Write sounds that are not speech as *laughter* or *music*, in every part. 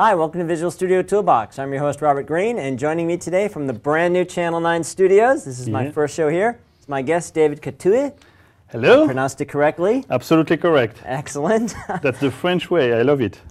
Hi, welcome to Visual Studio Toolbox. I'm your host, Robert Green, and joining me today from the brand new Channel 9 studios, this is my first show here, it's my guest, David Catuhe. Hello? Pronounced it correctly. Absolutely correct. Excellent. *laughs* That's the French way. I love it.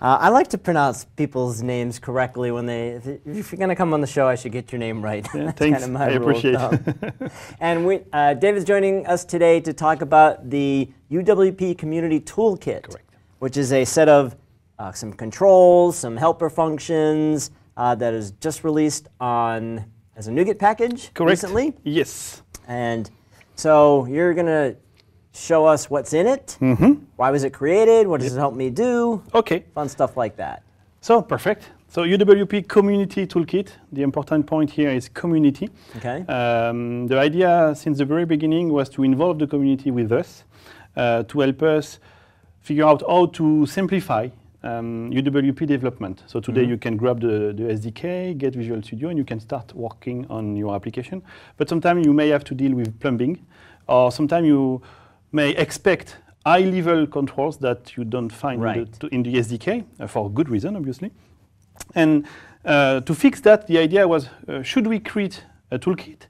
Uh, I like to pronounce people's names correctly when they. If, if you're going to come on the show, I should get your name right. *laughs* Yeah, That's thanks. Kind of my I rule appreciate thumb. *laughs* and we, uh, David's joining us today to talk about the UWP Community Toolkit, Correct. which is a set of uh, some controls, some helper functions uh, that is just released on as a NuGet package Correct. recently. Yes. And so you're going to show us what's in it. Mm-hmm. Why was it created? What does it help me do? Okay. Fun stuff like that. So perfect. So UWP Community Toolkit. The important point here is community. Okay. Um, the idea since the very beginning was to involve the community with us, uh, to help us figure out how to simplify um, UWP development. So today you can grab the, the SDK, get Visual Studio, and you can start working on your application. But sometimes you may have to deal with plumbing, or sometimes you may expect high-level controls that you don't find in, Right. the, in the SDK, uh, for good reason, obviously. And uh, to fix that, the idea was, uh, should we create a toolkit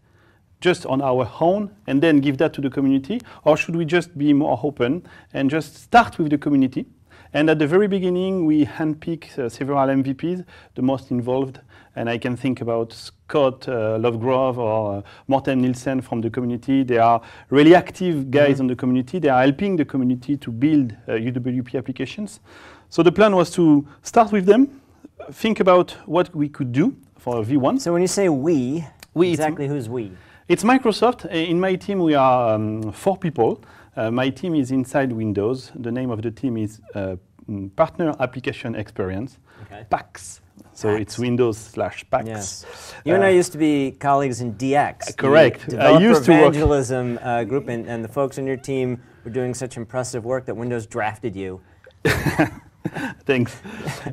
just on our own and then give that to the community, or should we just be more open and just start with the community? And at the very beginning, we handpicked uh, several MVPs, the most involved, and I can think about Scott uh, Lovegrove or uh, Morten Nielsen from the community. They are really active guys in the community. They are helping the community to build uh, UWP applications. So the plan was to start with them, think about what we could do for V1. So when you say we, We, exactly who's we? It's Microsoft. Uh, In my team, we are um, four people. Uh, my team is inside Windows. The name of the team is uh, mm, Partner Application Experience, Okay. PAX. So PAX. it's Windows slash PAX. Yes. You and I Uh, used to be colleagues in DX. correct. I used to work- evangelism uh, group, and, and the folks on your team were doing such impressive work that Windows drafted you. *laughs* *laughs* Thanks.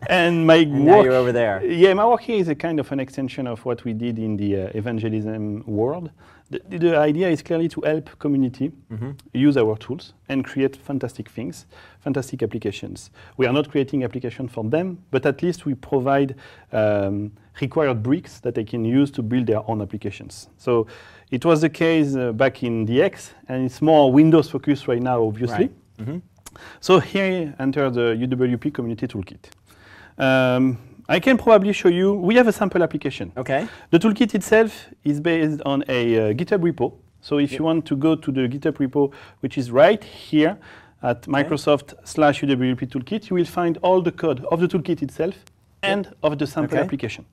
and my And now work, you're over there. Yeah, my work here is a kind of an extension of what we did in the uh, evangelism world. The, the idea is clearly to help community Mm-hmm. use our tools and create fantastic things, fantastic applications. We are not creating applications for them, but at least we provide um, required bricks that they can use to build their own applications. So it was the case uh, back in DX, and it's more Windows focused right now, obviously. Right. Mhm. So here enter the UWP Community Toolkit. Um, I can probably show you, we have a sample application. Okay. The toolkit itself is based on a uh, GitHub repo. So if Yep. you want to go to the GitHub repo, which is right here at Microsoft slash UWP toolkit, you will find all the code of the toolkit itself and of the sample Okay. application.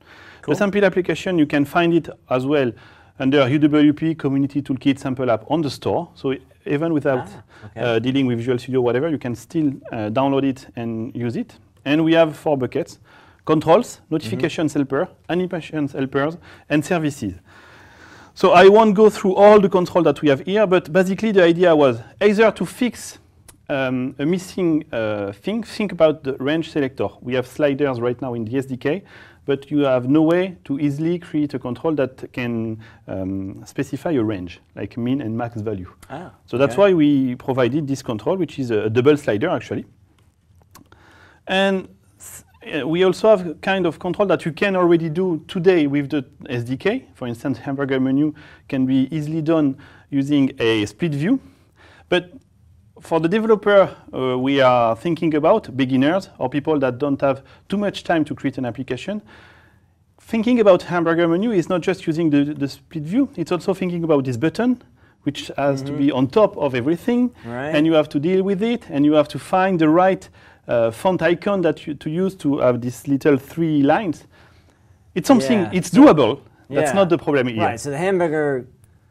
Cool. The sample application, you can find it as well under UWP Community Toolkit Sample App on the store. So even without Ah, okay. uh, dealing with Visual Studio, whatever, you can still uh, download it and use it. And we have four buckets: controls, notifications helper, animations helpers, and services. So I won't go through all the control that we have here, but basically the idea was either to fix um, a missing uh, thing. Think about the range selector. We have sliders right now in the SDK, but you have no way to easily create a control that can um, specify a range, like min and max value. Ah, So that's okay. why we provided this control, which is a, a double slider actually. And uh, we also have kind of control that you can already do today with the SDK. For instance, hamburger menu can be easily done using a split view. But for the developer uh, we are thinking about, beginners or people that don't have too much time to create an application, thinking about hamburger menu is not just using the, the split view, it's also thinking about this button, which has to be on top of everything, Right. and you have to deal with it, and you have to find the right uh, font icon that you, to use to have these little three lines. It's something, Yeah. it's doable. That's not the problem here. Right. So the hamburger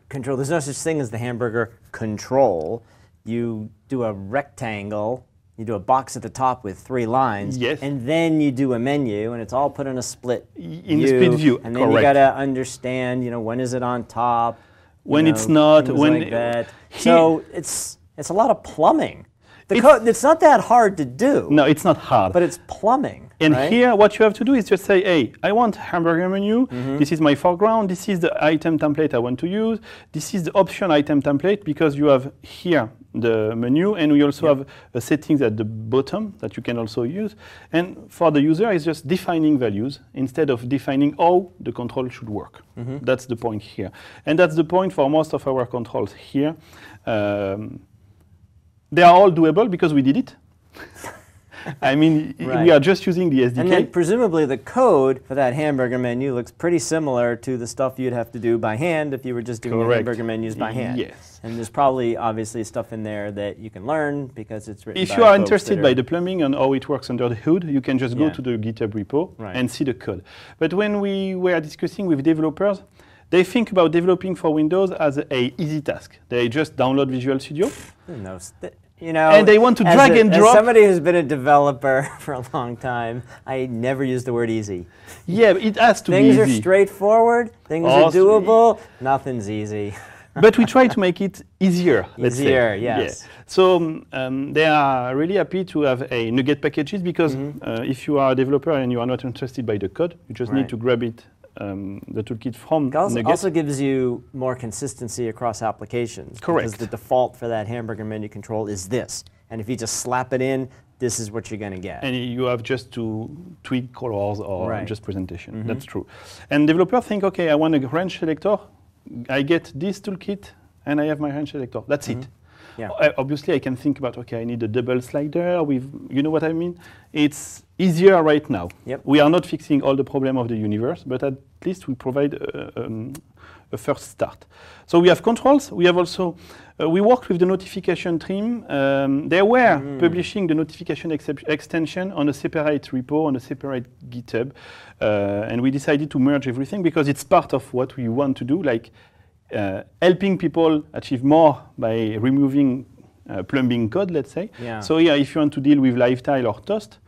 control. There's no such thing as the hamburger control. You do a rectangle. You do a box at the top with three lines. Yes. And then you do a menu, and it's all put in a split in the split view, And then you gotta understand. You know, when is it on top? When know, it's not, when like it- he- So it's it's a lot of plumbing. The It's- code, it's not that hard to do, No, it's not hard. but it's plumbing. And right? here, what you have to do is just say, hey, I want hamburger menu. Mm-hmm. This is my foreground. This is the item template I want to use. This is the option item template because you have here the menu and we also have a settings at the bottom that you can also use. And for the user, it's just defining values instead of defining how the control should work. Mm-hmm. That's the point here. And that's the point for most of our controls here. Um, they are all doable because we did it. *laughs* I mean, Right. we are just using the SDK. And then presumably the code for that hamburger menu looks pretty similar to the stuff you'd have to do by hand if you were just doing Correct. hamburger menus by hand. Yes. And there's probably obviously stuff in there that you can learn because it's written If by you are interested that by the plumbing and how it works under the hood, you can just go Yeah. to the GitHub repo Right. and see the code. But when we were discussing with developers, they think about developing for Windows as a easy task. They just download Visual Studio. Th- You know, And they want to as drag a- and as somebody who's been a developer *laughs* for a long time, I never use the word easy. Yeah, it has to Things be are straightforward. Things Oh, are doable. Nothing's easy. *laughs* but we try to make it easier. let's say. Easier, Yeah. yes. So um, they are really happy to have a NuGet packages because Mm-hmm. uh, if you are a developer and you are not interested by the code, you just Right. need to grab it, um, the toolkit from It also, NuGet. also gives you more consistency across applications. Correct. Because the default for that hamburger menu control is this. And if you just slap it in, this is what you're going to get. and you have just to tweak colors or Right. just presentation. That's true. And developers think, okay, I want a range selector. I get this toolkit and I have my range selector. That's it. Yeah. Uh, obviously, I can think about, okay, I need a double slider with, you know what I mean? It's easier right now. Yep. We are not fixing all the problem of the universe, but at least we provide uh, um, a first start. So we have controls. We have also, uh, we worked with the notification team. Um, they were publishing the notification extension on a separate repo, on a separate GitHub. Uh, and we decided to merge everything because it's part of what we want to do, like uh, helping people achieve more by removing uh, plumbing code, let's say. Yeah. So yeah, if you want to deal with Live Tile or Toast,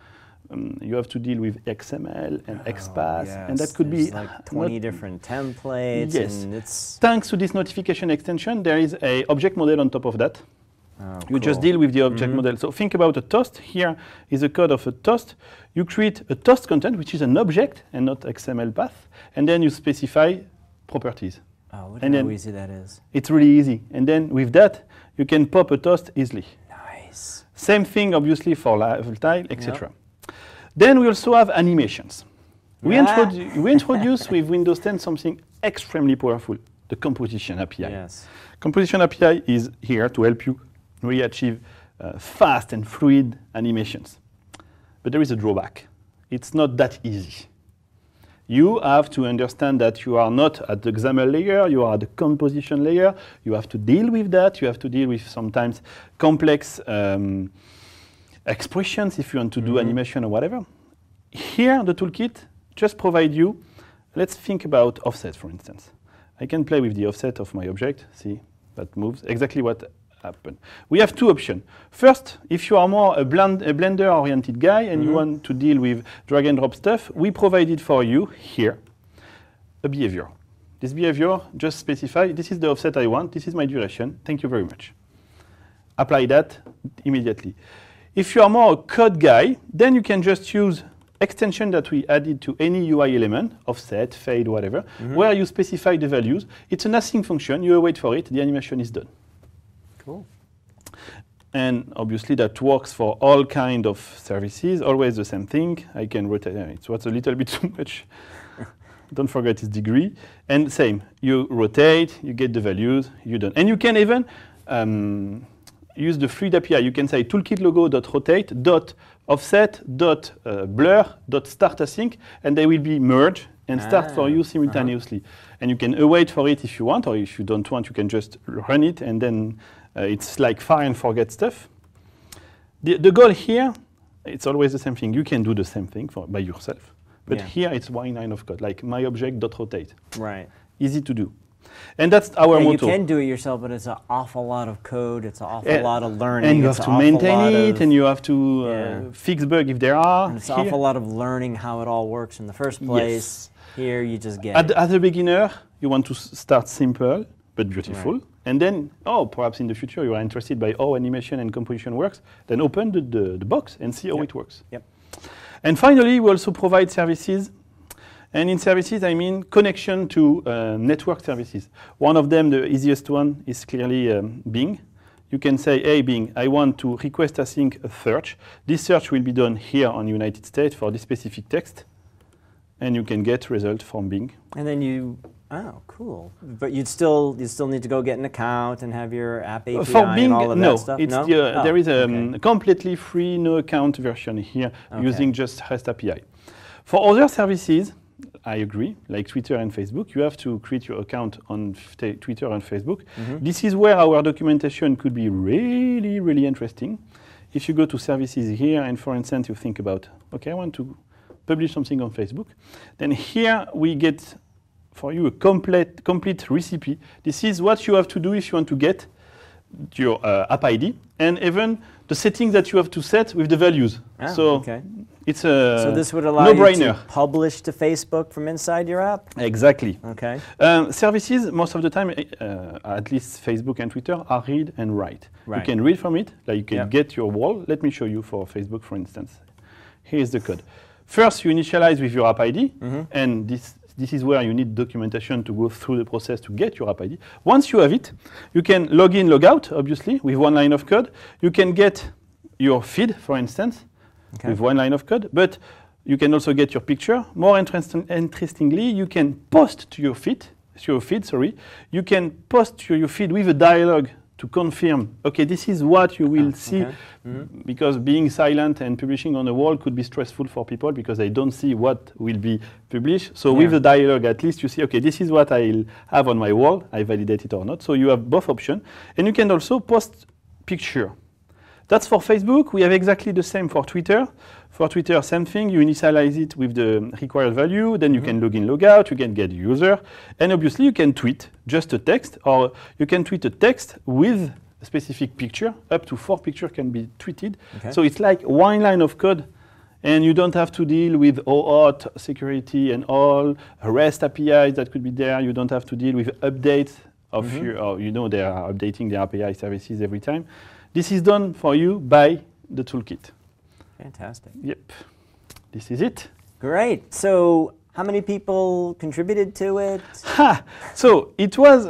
um, you have to deal with XML and XPath, and that could Oh, There's be like 20 not- different templates. Yes. And it's. Thanks to this notification extension, there is a object model on top of that. Oh, You just deal with the object model. So think about a toast. Here is the code of a toast. You create a toast content, which is an object and not XML path, and then you specify properties. Oh, look and how then- easy that is. It's really easy. And then with that, you can pop a toast easily. Nice. Same thing, obviously, for live tile, etc. Then we also have animations. We, introdu- *laughs* we introduce with Windows 10 something extremely powerful, the Composition API. Yes. Composition API is here to help you really achieve uh, fast and fluid animations. But there is a drawback. It's not that easy. You have to understand that you are not at the XAML layer, you are at the composition layer. You have to deal with that. You have to deal with sometimes complex um, expressions if you want to do animation or whatever. Here, the toolkit just provide you, let's think about offset, for instance. I can play with the offset of my object. See, that moves. Exactly what happened. We have two options. First, if you are more a, blend, a Blender-oriented guy and you mm-hmm. want to deal with drag and drop stuff, we provided for you here a behavior. This behavior just specify, this is the offset I want, this is my duration, thank you very much. Apply that immediately. If you are more a code guy, then you can just use extension that we added to any UI element, offset, fade, whatever, mm-hmm. where you specify the values. It's an async function, you wait for it, the animation is done. Cool. And obviously that works for all kind of services, always the same thing. I can rotate, uh, it was a little bit *laughs* too much. Don't forget its degree. And same, you rotate, you get the values, you done. And you can even um, use the Fluid API. You can say toolkit logo dot rotate dot offset dot uh, blur dot start async, and they will be merged and start for Ah, you simultaneously. And you can await for it if you want, or if you don't want, you can just run it, and then uh, it's like fire and forget stuff. The, the goal here, it's always the same thing. You can do the same thing for, by yourself. But Yeah. here it's one line of code, like my object dot rotate. Right. Easy to do. And that's our Yeah, you can do it yourself, but it's an awful lot of code. It's an awful Uh, lot of learning. and you have an to maintain it, of- and you have to uh, Yeah. fix bugs if there are. and it's an awful lot of learning how it all works in the first place. Here, you just get At, it. as a beginner, you want to start simple but beautiful, And then, oh, perhaps in the future you are interested by how animation and composition works, then open the, the, the box and see how Yep. it works. Yep. And finally, we also provide services. And in services, I mean connection to uh, network services. One of them, the easiest one, is clearly um, Bing. You can say, hey, Bing, I want to request a async a search. This search will be done here on United States for this specific text. And you can get result from Bing. And then you, oh, cool. But you'd still, you still need to go get an account and have your app API for Bing, and all of no, that stuff. it's no? the, uh, Oh, there is a um, okay. completely free no account version here Okay. using just REST API. For other services, I agree, like Twitter and Facebook, you have to create your account on Twitter and Facebook. Mm-hmm. This is where our documentation could be really, really interesting. If you go to services here, and for instance, you think about, okay, I want to publish something on Facebook, then here we get for you a complete, complete recipe. This is what you have to do if you want to get your uh, app ID and even the settings that you have to set with the values. Ah, so okay. it's a So this would allow you no-brainer. to publish to Facebook from inside your app? Exactly. Okay. Um, services, most of the time, uh, at least Facebook and Twitter, are read and write. Right. You can read from it, like you can Yep. get your wall. Let me show you for Facebook, for instance. Here is the code. First, you initialize with your app ID, Mm-hmm. and this, this is where you need documentation to go through the process to get your app ID. Once you have it, you can log in, log out, obviously, with one line of code. You can get your feed, for instance, Okay. with one line of code, but you can also get your picture. More interesting, interestingly, you can post to your feed, to your feed, sorry. You can post to your feed with a dialogue to confirm, okay, this is what you will see, okay. Mm-hmm. because being silent and publishing on the wall could be stressful for people because they don't see what will be published. So with the dialogue, at least you see, okay, this is what I'll have on my wall. I validate it or not. So you have both options, and you can also post picture. That's for Facebook. We have exactly the same for Twitter. For Twitter, same thing. You initialize it with the required value. Then you mm-hmm. can log in, log out. You can get user. And obviously, you can tweet just a text, or you can tweet a text with a specific picture. Up to four pictures can be tweeted. Okay. So it's like one line of code. And you don't have to deal with OAuth security and all REST APIs that could be there. You don't have to deal with updates of your, or you know, they are updating their API services every time. This is done for you by the toolkit. Fantastic. Yep. This is it. Great. So, how many people contributed to it? Ha! So it was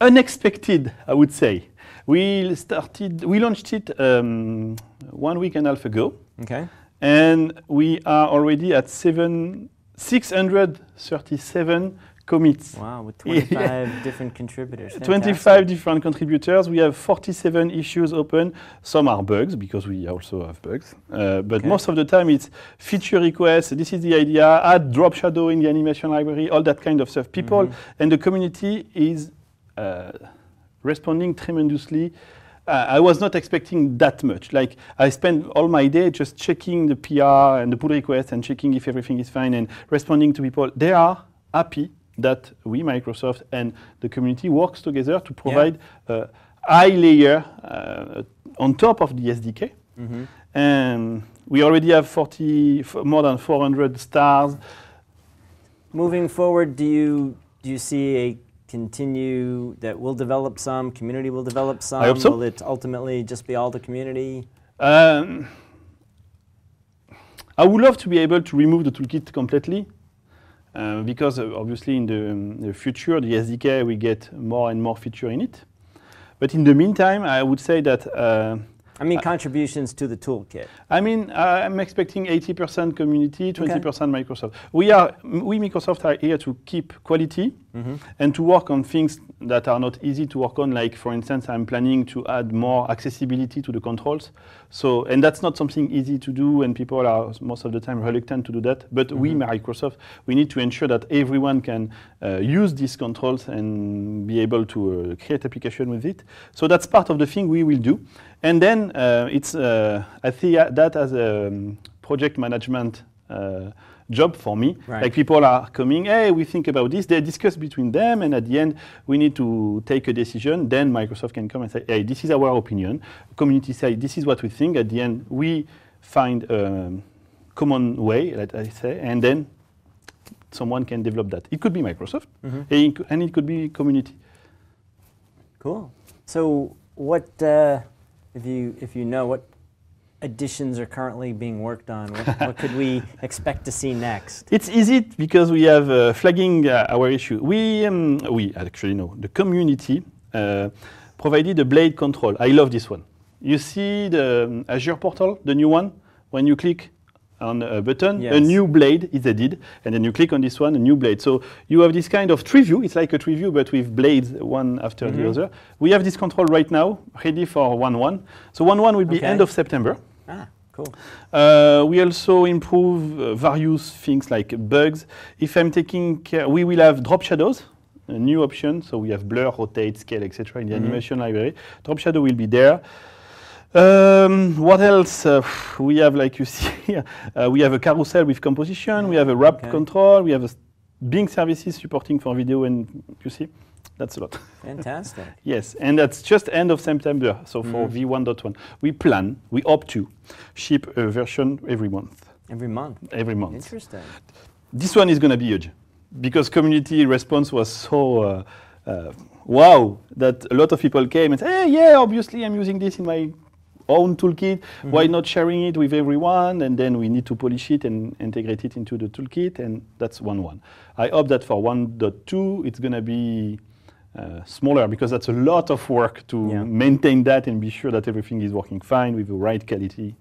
unexpected, I would say. We started, we launched it um, one week and a half ago, Okay. and we are already at seven, 637 commits. Wow, with Yeah. *laughs* 25 different contributors. *laughs* 25 different contributors. We have 47 issues open. Some are bugs because we also have bugs. Uh, but Okay. most of the time it's feature requests. This is the idea. Add drop shadow in the animation library, all that kind of stuff. People and the community is uh, responding tremendously. Uh, I was not expecting that much. Like I spent all my day just checking the PR and the pull request and checking if everything is fine and responding to people. They are happy that we, Microsoft, and the community works together to provide a high layer uh, on top of the SDK. Mm-hmm. And we already have 40, f- more than 400 stars. Moving forward, do you do you see a continue that will develop some community will develop some? I hope so. Will it ultimately just be all the community? Um, I would love to be able to remove the toolkit completely. Uh, because uh, obviously in the, um, the future, the SDK will get more and more feature in it. But in the meantime, I would say that uh, I mean, contributions to the toolkit. I mean, uh, I'm expecting 80% community, 20% Microsoft. We are, we Microsoft are here to keep quality and to work on things that are not easy to work on. Like, for instance, I'm planning to add more accessibility to the controls. So, and that's not something easy to do, and people are most of the time reluctant to do that. But we, Microsoft, we need to ensure that everyone can uh, use these controls and be able to uh, create application with it. So that's part of the thing we will do. And then uh, it's, uh, I see that as a um, project management uh, job for me. Right. Like people are coming, hey, we think about this. They discuss between them, and at the end, we need to take a decision. Then Microsoft can come and say, hey, this is our opinion. Community say, this is what we think. At the end, we find a common way, let I say, and then someone can develop that. It could be Microsoft, and it and it could be community. Cool. So, what uh, if you if you know what additions are currently being worked on? What, what could we *laughs* expect to see next? It's easy because we have uh, flagging uh, our issue. We, um, we actually know the community uh, provided a blade control. I love this one. You see the um, Azure portal, the new one. When you click on a button, a new blade is added, and then you click on this one, a new blade. So you have this kind of tree view. It's like a tree view, but with blades one after Mm-hmm. the other. We have this control right now, ready for 1.1. So 1.1 will be Okay. end of September. Ah, cool. Uh, we also improve uh, various things like bugs. If I'm taking care, we will have drop shadows, a new option. So we have blur, rotate, scale, etc. in the animation library. Drop shadow will be there. Um, what else? Uh, we have, like you *laughs* see, here, uh, we have a carousel with composition. We have a wrap Okay. control. We have a Bing services supporting for video, and you see, that's a lot. Fantastic. *laughs* Yes, and that's just end of September. So for V1.1, we plan, we hope to ship a version every month. Every month. Every month. Interesting. This one is going to be huge because community response was so uh, uh, wow that a lot of people came and said, hey, yeah, obviously I'm using this in my own toolkit. Why not sharing it with everyone? And then we need to polish it and integrate it into the toolkit, and that's one one. I hope that for 1.2 it's going to be uh, smaller because that's a lot of work to Yeah. maintain that and be sure that everything is working fine with the right quality.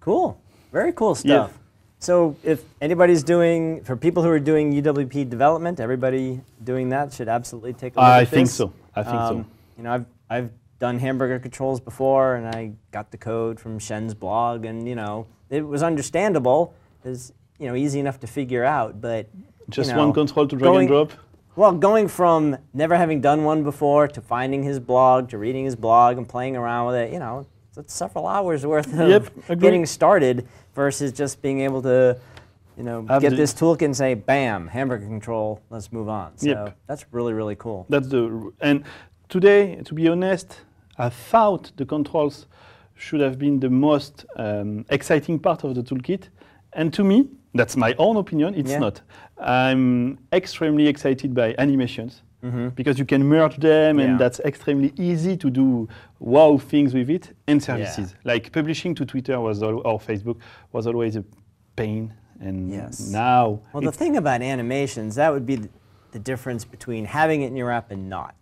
Cool. Very cool Yeah. stuff. So, if anybody's doing, for people who are doing UWP development, everybody doing that should absolutely take a look I at think so. I think so. You know, I've, I've done hamburger controls before, and I got the code from Shen's blog, and you know, it was understandable. It's you know easy enough to figure out, but Just you know, one control to drag going- and drop. Well, going from never having done one before to finding his blog to reading his blog and playing around with it, you know, it's several hours worth of Yep, getting started versus just being able to, you know, get this toolkit and say, bam, hamburger control, let's move on. So Yep. that's really, really cool. That's the and today, to be honest, I thought the controls should have been the most um, exciting part of the toolkit, and to me, that's my own opinion. It's Yeah. not. I'm extremely excited by animations because you can merge them. Yeah. and that's extremely easy to do wow things with it. And services like publishing to Twitter was al- or Facebook was always a pain, and Yes. now Well, the thing about animations, that would be the difference between having it in your app and not.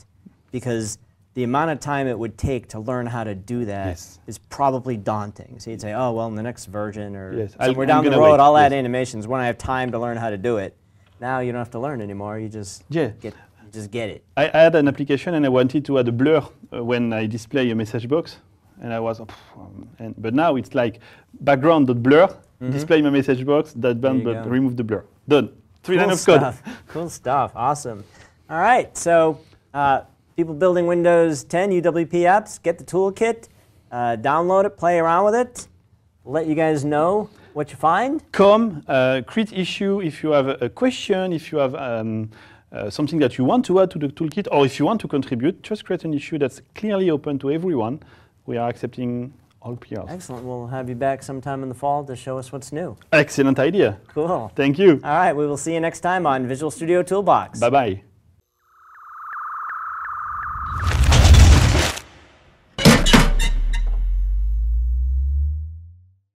Because the amount of time it would take to learn how to do that is Yes. probably daunting. So you'd say, oh, well, in the next version or Yes, somewhere down the road, wait, I'll add animations when I have time to learn how to do it. Now you don't have to learn anymore. You just Yeah. get, you just get it. I had an application and I wanted to add a blur uh, when I display a message box, and I was, oh, um, and, but now it's like background dot blur, display my message box, that band, but go. remove the blur. Done. Three cool lines of code. stuff. cool stuff. Awesome. All right. So, uh, people building Windows 10 UWP apps, get the toolkit, uh, download it, play around with it. Let you guys know what you find. Come, uh, create issue if you have a, question, if you have um, uh, something that you want to add to the toolkit, or if you want to contribute, just create an issue that's clearly open to everyone. We are accepting all PRs. Excellent. We'll have you back sometime in the fall to show us what's new. Excellent idea. Cool. Thank you. All right. We will see you next time on Visual Studio Toolbox. Bye bye.